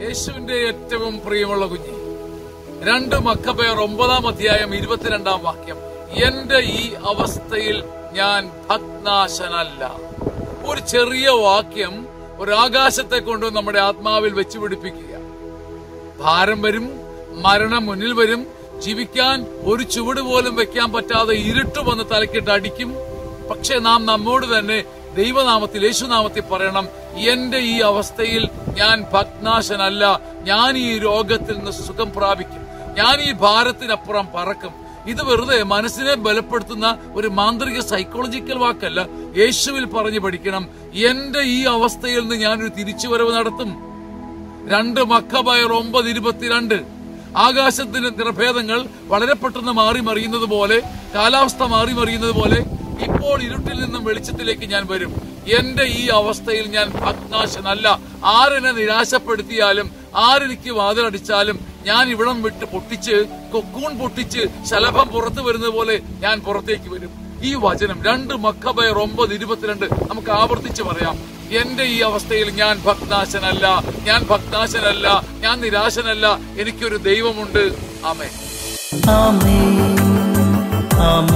യേശുവിന്റെ ഏറ്റവും പ്രിയമുള്ള കുഞ്ഞ്. രണ്ട് മക്കബേർ ഒമ്പതാം അധ്യായം ഇരുപത്തിരണ്ടാം വാക്യം. എന്റെ ഈ അവസ്ഥയിൽ ഞാൻ ഭഗ്നാശനല്ല. ഒരു ചെറിയ വാക്യം ഒരു ആകാശത്തെ കൊണ്ട് നമ്മുടെ ആത്മാവിൽ വെച്ചുപിടിപ്പിക്കുക. ഭാരം വരും മരണം മുന്നിൽ വരും ജീവിക്കാൻ ഒരു ചുവട് പോലും വെക്കാൻ പറ്റാതെ ഇരുട്ട് വന്ന് തലക്കിട്ട് അടിക്കും. പക്ഷെ നാം നമ്മോട് തന്നെ ദൈവനാമത്തിൽ യേശുനാമത്തിൽ പറയണം എന്റെ ഈ അവസ്ഥയിൽ ഞാൻ ഭഗ്നാശനല്ല. ഞാൻ ഈ രോഗത്തിൽ നിന്ന് സുഖം പ്രാപിക്കും. ഞാൻ ഈ ഭാരത്തിനപ്പുറം പറക്കും. ഇത് വെറുതെ മനസ്സിനെ ബലപ്പെടുത്തുന്ന ഒരു മാന്ത്രിക സൈക്കോളജിക്കൽ വാക്കല്ല. യേശുവിൽ പറഞ്ഞു പഠിക്കണം എന്റെ ഈ അവസ്ഥയിൽ നിന്ന് ഞാനൊരു തിരിച്ചുവരവ് നടത്തും. രണ്ട് മക്കബയർ ഒമ്പത് ഇരുപത്തിരണ്ട്. ആകാശത്തിന്റെ നിറഭേദങ്ങൾ വളരെ പെട്ടെന്ന് മാറി മറിയുന്നത് പോലെ കാലാവസ്ഥ മാറി മറിയുന്നത് പോലെ ഇപ്പോൾ ഇരുട്ടിൽ നിന്നും വെളിച്ചത്തിലേക്ക് ഞാൻ വരും. എന്റെ ഈ അവസ്ഥയിൽ ഞാൻ ഭഗ്നാശനല്ല ആരെന്നെ നിരാശപ്പെടുത്തിയാലും ആരെനിക്ക് വാതിലടിച്ചാലും ഞാൻ ഇവിടം വിട്ട് പൊട്ടിച്ച് കൊക്കൂൺ പൊട്ടിച്ച് ശലഭം പുറത്തു വരുന്നത് പോലെ ഞാൻ പുറത്തേക്ക് വരും. ഈ വചനം രണ്ട് മക്കബയർ ഒമ്പത് ഇരുപത്തിരണ്ട് നമുക്ക് ആവർത്തിച്ച് പറയാം. എന്റെ ഈ അവസ്ഥയിൽ ഞാൻ ഭക്താശനല്ല. ഞാൻ ഭക്താശനല്ല. ഞാൻ നിരാശനല്ല. എനിക്കൊരു ദൈവമുണ്ട്. ആമേ ആമേ